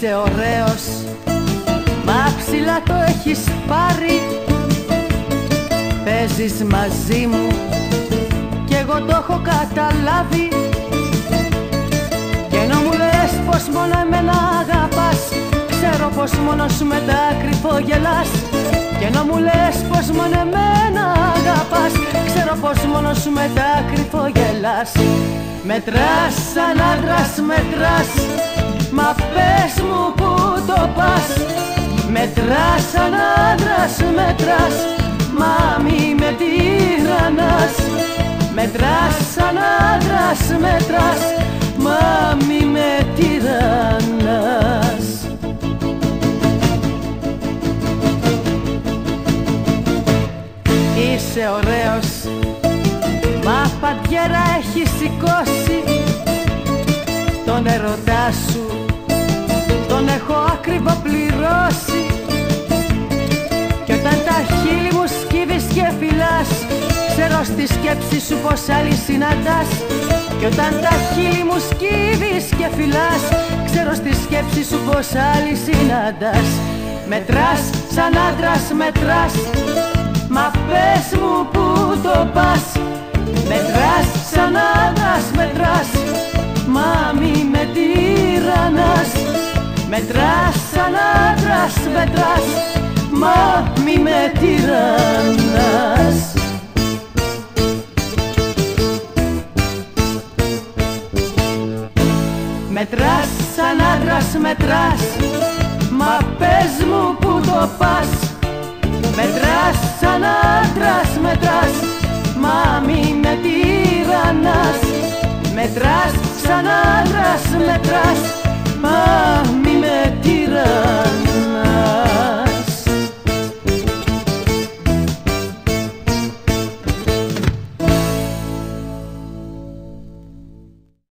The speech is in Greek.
Είσαι ωραίος. Μα ψηλά το έχεις πάρει. Παίζεις μαζί μου. Κι εγώ το έχω καταλάβει. Και ενώ μου λες πως μόνο εμένα αγαπάς Ξέρω πως μόνος σου με τα κρυφογελάς Και ενώ μου λες πως μόνο εμένα αγαπάς Ξέρω πως μόνος σου με τα κρυφογελάς Μετράς σαν άντρας μετράς Μετράς σαν άντρας μετράς Μα μη με τυραννάς. Μετράς σαν άντρας μετράς Μα μη με τυραννάς. Είσαι ωραίος Μα παντιέρα έχει σηκώσει. Τον ερωτά σου τον έχω ακριβοπληρώσει. Κι στη σκέψη σου πως άλλη συναντάς. Κι όταν τα χείλη μου σκύβεις και φυλάς Ξέρω στη σκέψη σου πως άλλη συναντάς. Μετράς σαν άντρας μετράς. Μα πες μου που το πας. Μετράς σαν άντρας μετράς. Μα μη με τυραννάς. Μετράς σαν άντρας μετράς. Μα μη με τυραννάς Μετράς σαν άντρας μετράς. Μα πες μου που το πας. Μετράς σαν άντρας μετράς. Μα μη με τυραννάς. Μετράς σαν άντρας μετράς. Μα